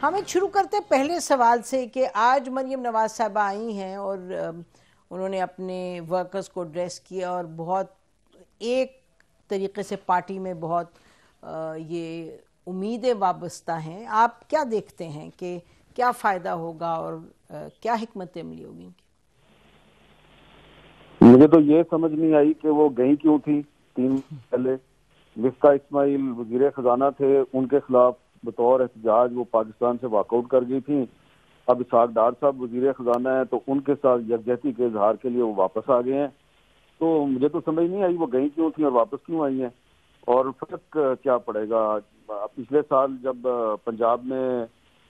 हमें शुरू करते पहले सवाल से कि आज मरियम नवाज़ साहबा आई हैं और उन्होंने अपने वर्कर्स को ड्रेस किया और बहुत एक तरीके से पार्टी में बहुत ये उम्मीदें वाबस्ता हैं। आप क्या देखते हैं कि क्या फ़ायदा होगा और क्या हमत अमली होगी इनकी? मुझे तो ये समझ नहीं आई कि वो गई क्यों थी तीन पहले। मिफ्ता इस्माइल वज़ीर खजाना थे, उनके खिलाफ बतौर एहतजाज वो पाकिस्तान से वॉकआउट कर गई थी। अब इसाक डार साहब वज़ीर खजाना है तो उनके साथ यकजहती के इजहार के लिए वो वापस आ गए हैं। तो मुझे तो समझ नहीं आई वो गई क्यों थी और वापस क्यों आई हैं। और फ़र्क क्या पड़ेगा? पिछले साल जब पंजाब में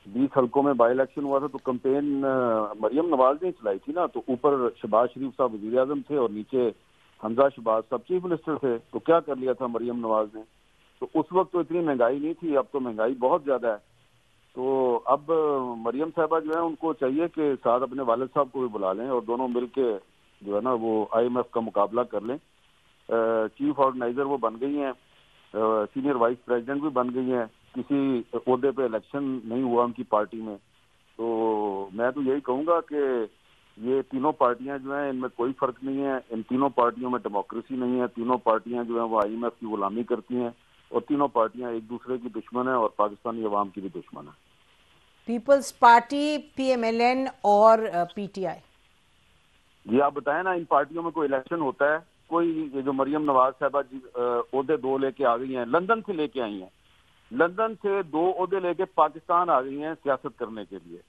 बीस हल्कों में बाई इलेक्शन हुआ था तो कंपेन मरियम नवाज़ ने चलाई थी ना तो ऊपर शहबाज शरीफ साहब वजी अजम थे और नीचे हमजा शहबाज साहब चीफ मिनिस्टर थे। तो क्या कर लिया था मरियम नवाज़ ने? तो उस वक्त तो इतनी महँगाई नहीं थी, अब तो महँगाई बहुत ज़्यादा है। तो अब मरियम साहबा जो है, उनको चाहिए कि साथ अपने वालद साहब को भी बुला लें और दोनों मिल के जो है ना, वो आईएमएफ का मुकाबला कर लें। चीफ ऑर्गेनाइजर वो बन गई हैं सीनियर वाइस प्रेसिडेंट भी बन गई हैं। किसी अहदे पे इलेक्शन नहीं हुआ उनकी पार्टी में। तो मैं तो यही कहूँगा कि ये तीनों पार्टियाँ जो हैं, इनमें कोई फ़र्क नहीं है। इन तीनों पार्टियों में डेमोक्रेसी नहीं है। तीनों पार्टियाँ जो है, वो आईएमएफ की गुलामी करती हैं। और तीनों पार्टियाँ एक दूसरे की दुश्मन है और पाकिस्तानी अवाम की भी दुश्मन है। पीपल्स पार्टी पीएमएलएन और पीटीआई। जी आप बताएँ ना इन पार्टियों में कोई इलेक्शन होता है? कोई ये जो मरियम नवाज़ साहबा जी अहदे दो लेके आ गई हैं लंदन से लेके आई हैं। लंदन से दो अहदे लेके पाकिस्तान आ गई हैं सियासत करने के लिए।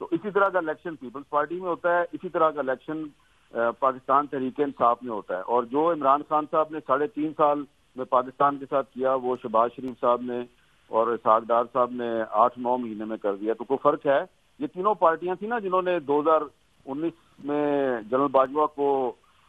तो इसी तरह का इलेक्शन पीपल्स पार्टी में होता है इसी तरह का इलेक्शन पाकिस्तान तहरीक इंसाफ में होता है। और जो इमरान खान साहब ने साढ़े तीन साल में पाकिस्तान के साथ किया, वो शहबाज शरीफ साहब ने और सागदार साहब ने आठ नौ महीने में कर दिया। तो कोई फ़र्क है? ये तीनों पार्टियाँ थी ना जिन्होंने 2019 में जनरल बाजवा को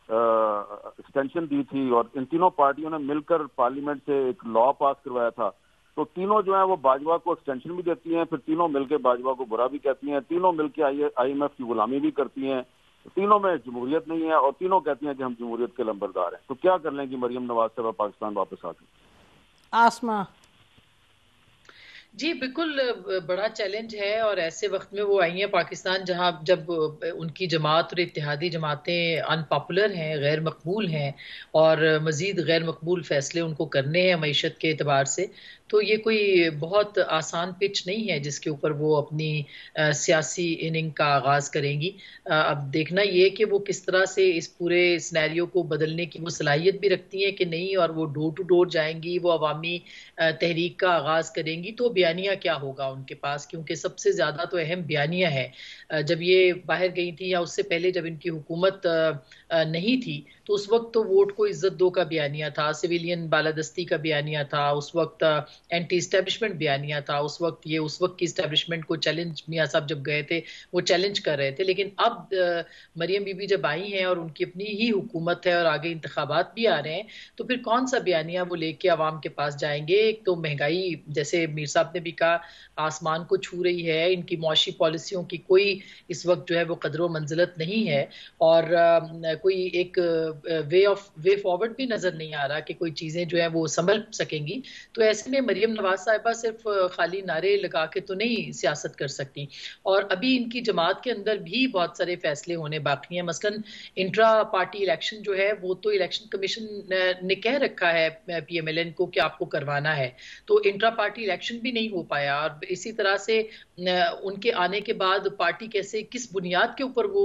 एक्सटेंशन दी थी और इन तीनों पार्टियों ने मिलकर पार्लियामेंट से एक लॉ पास करवाया था। तो तीनों जो है वो बाजवा को एक्सटेंशन भी देती हैं, फिर तीनों मिलकर बाजवा को बुरा भी कहती हैं, तीनों मिलकर आई एम एफ़ की गुलामी भी करती हैं। तीनों में जमहूरियत नहीं है और तीनों कहती हैं कि हम जमहूरियत के लंबरदार हैं। तो क्या कर लेंगी मरियम नवाज़ साहब पाकिस्तान वापस आ आके आसमा। जी बिल्कुल बड़ा चैलेंज है और ऐसे वक्त में वो आई हैं पाकिस्तान जहाँ जब उनकी जमात और इतिहादी जमातें अनपॉपुलर हैं गैर मकबूल हैं और मज़ीद गैर मकबूल फ़ैसले उनको करने हैं मीशत के अतबार से तो ये कोई बहुत आसान पिच नहीं है जिसके ऊपर वो अपनी आ, सियासी इनिंग का आगाज़ करेंगी। आ, अब देखना ये कि वो किस तरह से इस पूरे स्नैरियो को बदलने की वो सलाहियत भी रखती हैं कि नहीं और वो डोर टू डोर जाएँगी वो अवामी तहरीक का आगाज़ करेंगी तो बयानिया क्या होगा उनके पास? क्योंकि सबसे ज़्यादा तो अहम बयानिया है। जब ये बाहर गई थी या उससे पहले जब इनकी हुकूमत नहीं थी तो उस वक्त तो वोट को इज़्ज़त दो का बयानिया था सिविलियन बालादस्ती का बयानिया था उस वक्त एंटी इस्टेब्लिशमेंट बयानिया था। उस वक्त ये, उस वक्त की इस्टेब्लिशमेंट को चैलेंज मियाँ साहब जब गए थे, वो चैलेंज कर रहे थे। लेकिन अब मरियम बीबी जब आई हैं और उनकी अपनी ही हुकूमत है और आगे इंतबात भी आ रहे हैं तो फिर कौन सा बयानिया वो लेके आवाम के पास जाएँगे? एक तो महँगाई, जैसे मीर साहब ने भी कहा, आसमान को छू रही है, इनकी मुआशी पॉलिसियों की कोई इस वक्त जो है वो कदर व मंजिलत नहीं है। और कोई एक वे ऑफ़ वे फॉरवर्ड भी नज़र नहीं आ रहा कि कोई चीज़ें जो है वो संभल सकेंगी। तो ऐसे में मरियम नवाज़ साहिबा सिर्फ़ खाली नारे लगा के तो नहीं सियासत कर सकती। और अभी इनकी जमात के अंदर भी बहुत सारे फैसले होने बाकी हैं। मसलन इंट्रा पार्टी इलेक्शन जो है वो तो इलेक्शन कमीशन ने कह रखा है पीएमएलएन को कि आपको करवाना है। तो इंट्रा पार्टी इलेक्शन भी नहीं हो पाया और इसी तरह से उनके आने के बाद पार्टी कैसे किस बुनियाद के ऊपर वो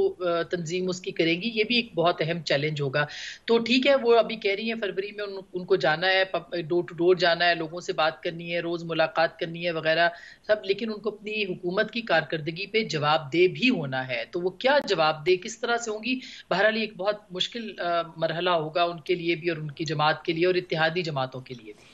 तंजीम उसकी करेगी ये भी एक बहुत अहम चैलेंज होगा। तो ठीक है वो अभी कह रही है फरवरी में उन, उनको जाना है डोर टू डोर जाना है लोगों से बात करनी है, रोज मुलाकात करनी है वगैरह, सब, लेकिन उनको अपनी हुकूमत की कारकर्दगी पे जवाब दे भी होना है। तो वो क्या जवाब दे किस तरह से होंगी? बहरहाल एक बहुत मुश्किल मरहला होगा उनके लिए भी और उनकी जमात के लिए और इतिहादी जमातों के लिए भी।